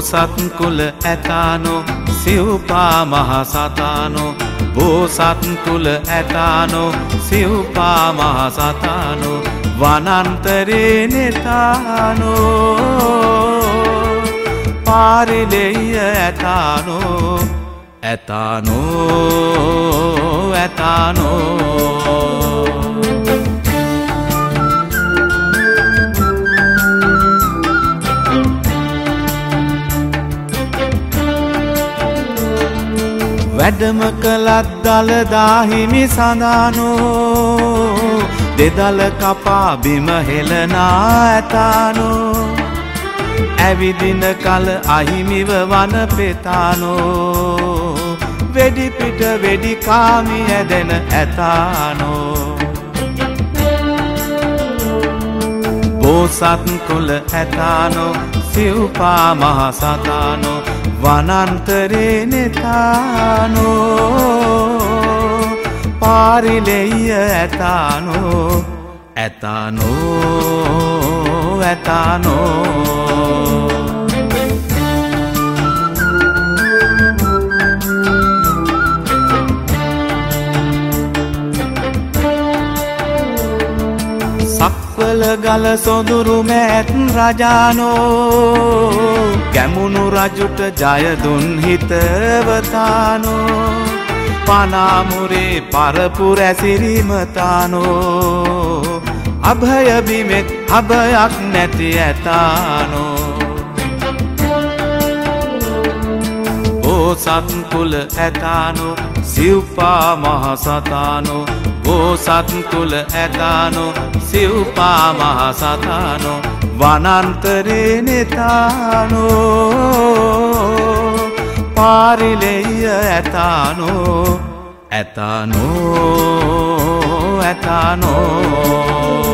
බෝසත් කුල ඇතානෝ සිව්පා මහසතානෝ බෝසත් කුල ඇතානෝ සිව්පා මහසතානෝ වනන්තරේ නෙතානෝ පාරිලෙය ඇතානෝ ඇතානෝ ඇතානෝ. වැඩම කළත් දළදාහිමි සඳනෝ දෙදල කපා බිම හෙලනා ඇතානෝ. ඇවිදින කල අහිමිව වන පෙතානෝ. වෙඩිපිට වෙඩිකාමි ඇදෙන ඇතානෝ. බෝසත් කොල ඇතානෝ සිව්පා මහසතානෝ වනන්තරේ නෙතානෝ. පාරිලෙය ඇතානෝ ඇතානෝ ඇතානෝ. සක්වල ගල සොඳුරු මෑත් රජානෝ ගැමුණු රජුට ජයදුන් හිතවතානෝ. පනාමුරේ පරපුර ඇසිරීමතානෝ අභයබිමෙත් අභයක් නැති ඇතානෝ. බෝසත් කුල ඇතානෝ සිව්පා මහසතානෝ. බෝසත් කුල ඇතානෝ සිව්පා මහසතානෝ. වනන්තරේ නෙතානෝ. පාරිලෙය ඇතානෝ ඇතානෝ ඇතානෝ.